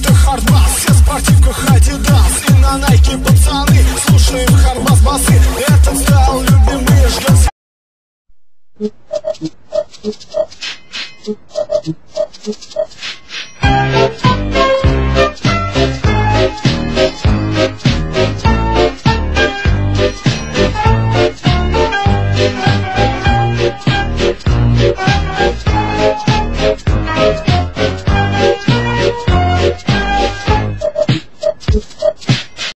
это хардбас Все в спортивках Adidas И на Nike пацаны Слушаем хардбас басы. Этот стал любимый ждет Thank you.